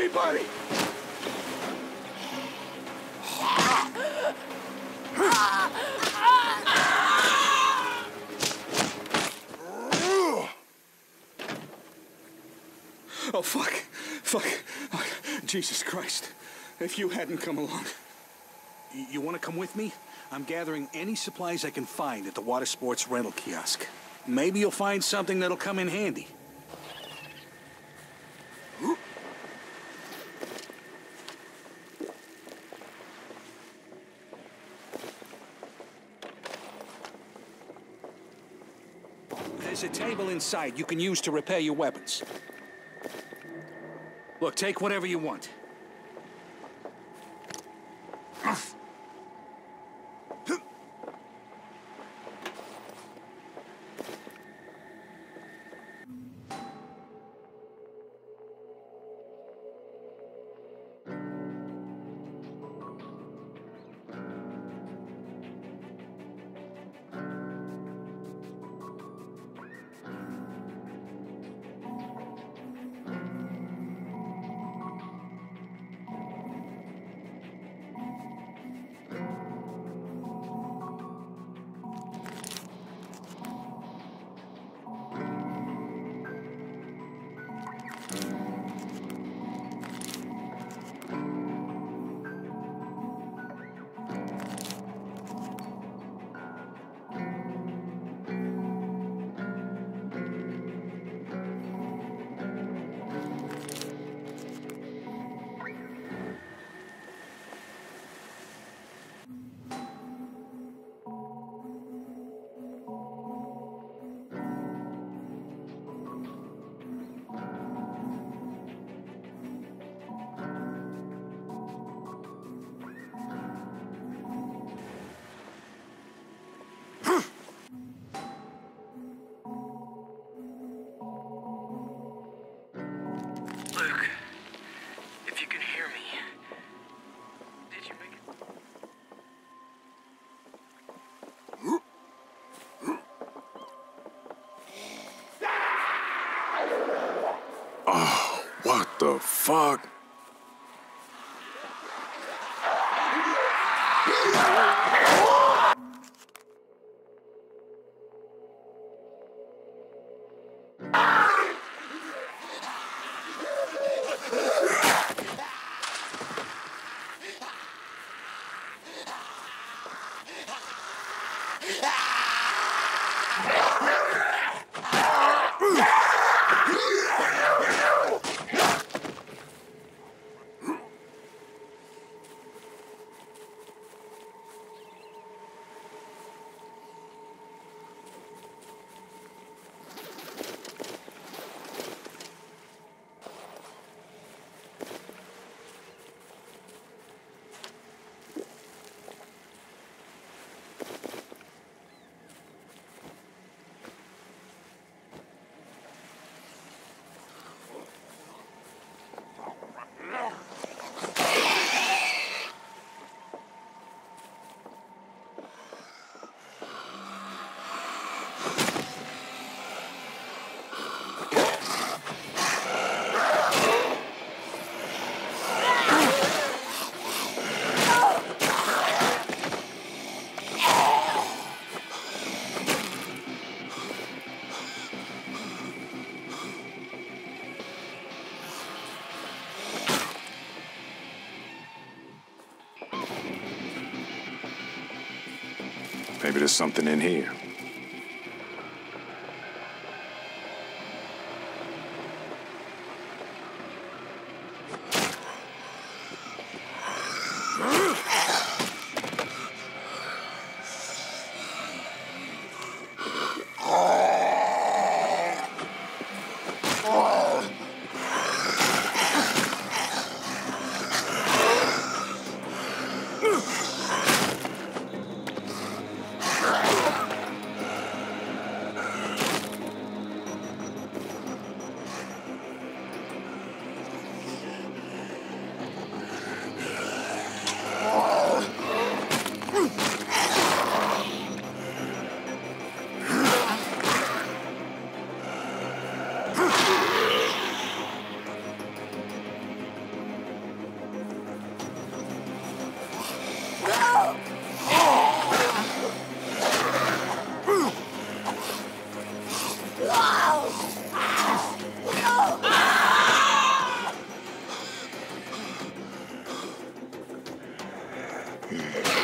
anybody! Oh, fuck. Fuck. Oh, Jesus Christ. If you hadn't come along. You want to come with me? I'm gathering any supplies I can find at the water sports rental kiosk. Maybe you'll find something that'll come in handy. There's a table inside you can use to repair your weapons. Look, take whatever you want. fuck. Maybe there's something in here. Yeah.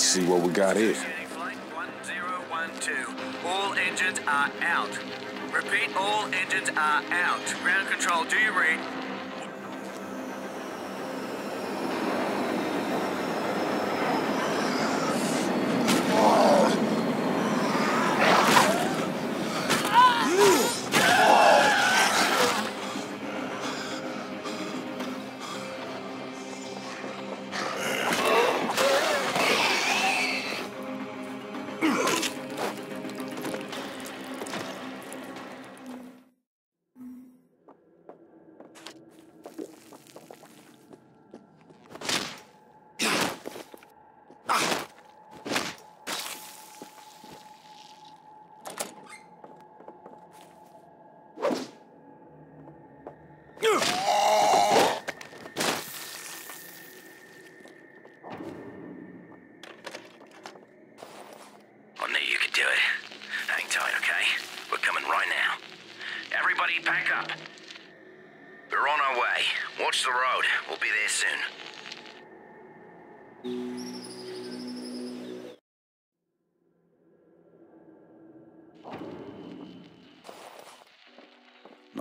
Let's see what we got here. Flight 1012. All engines are out. Repeat, all engines are out. Ground control, do you read?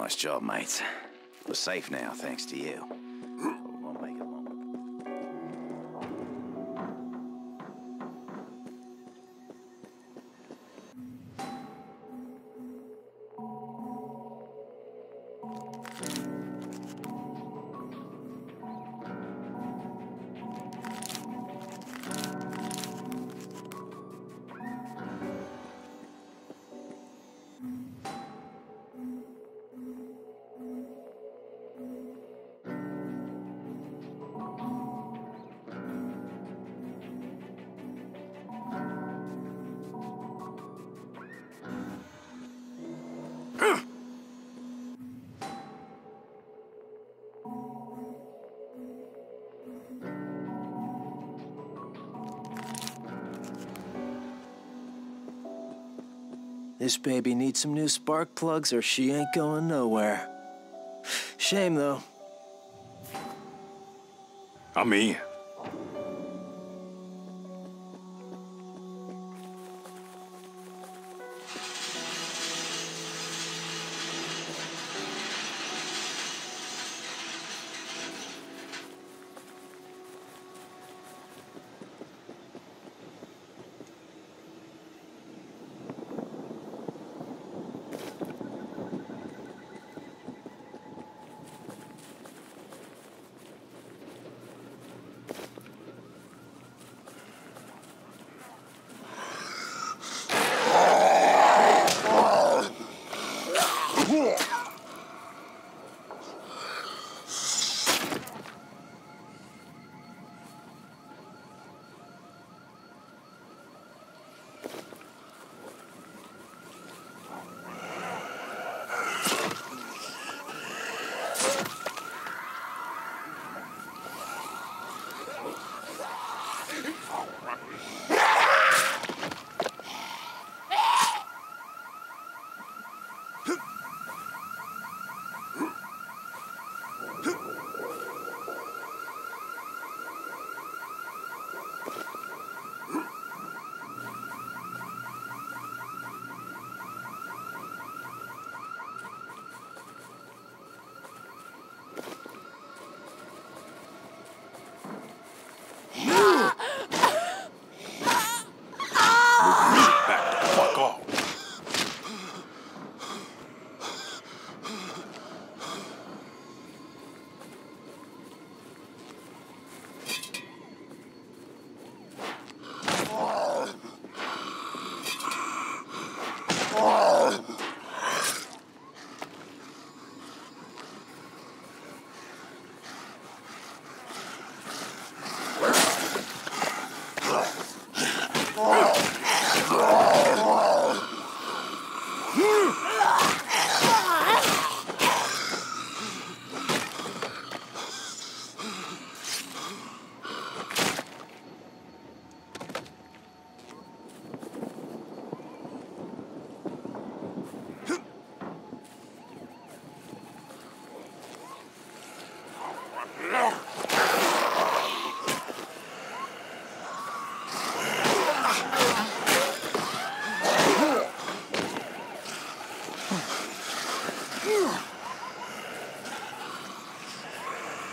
Nice job, mates. We're safe now, thanks to you. This baby needs some new spark plugs or she ain't going nowhere. Shame though. I'm in.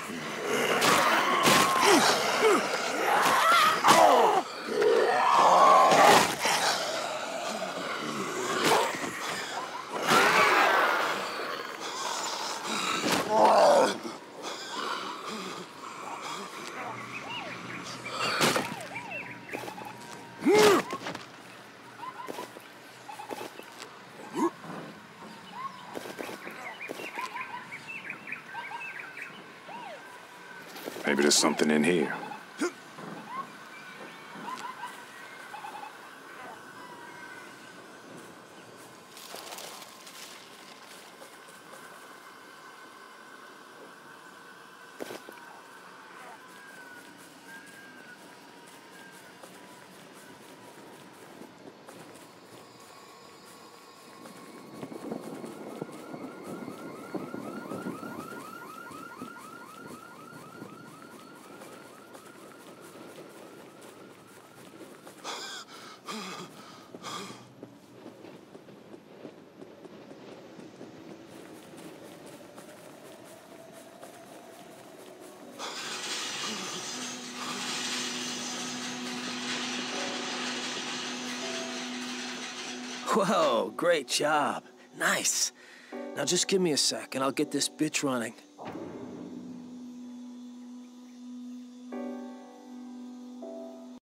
Yeah. Maybe there's something in here. Whoa, great job. Nice. Now just give me a sec and I'll get this bitch running.